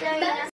加油！